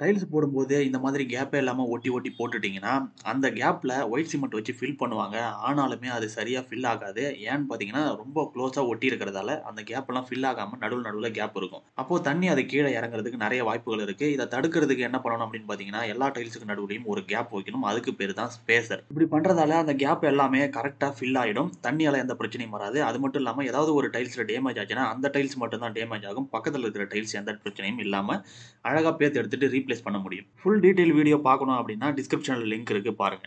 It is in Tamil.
டைல்ஸ் போடும்போது இந்த மாதிரி கேப்பே இல்லாமல் ஒட்டி, ஒட்டி போட்டுட்டிங்கன்னா அந்த கேப்பில் ஒயிட் சிமெண்ட் வச்சு ஃபில் பண்ணுவாங்க. ஆனாலுமே அது சரியாக ஃபில் ஆகாது. ஏன்னு பார்த்தீங்கன்னா, ரொம்ப க்ளோஸாக ஒட்டி இருக்கிறதால, அந்த கேப்பெல்லாம் ஃபில் ஆகாமல் நடுவில் நடுவில் கேப் இருக்கும். அப்போது தண்ணி அது கீழே இறங்குறதுக்கு நிறைய வாய்ப்புகள் இருக்குது இதை தடுக்கிறதுக்கு என்ன பண்ணணும் அப்படின்னு பார்த்தீங்கன்னா, எல்லா டைல்ஸுக்கு நடுவுலையும் ஒரு கேப் வைக்கணும். அதுக்கு பேர் தான் ஸ்பேசர். இப்படி பண்ணுறதால அந்த கேப் எல்லாமே கரெக்டாக ஃபில் ஆகிடும் தண்ணியால் எந்த பிரச்சனையும் வராது. அது மட்டும் இல்லாமல் ஏதாவது ஒரு டைல்ஸில் டேமேஜ் ஆச்சுன்னா, அந்த டைல்ஸ் மட்டும் தான் டேமேஜ் ஆகும். பக்கத்தில் இருக்கிற டைல்ஸ் எந்த பிரச்சனையும் இல்லாமல் அழகாக பேர்த்து எடுத்துகிட்டு ரீப்ளேஸ் பண்ண முடியும். ஃபுல் டீட்டெயில் வீடியோ பார்க்கணும் அப்படின்னா, டிஸ்கிரிப்ஷனில் லிங்க் இருக்குது பாருங்க.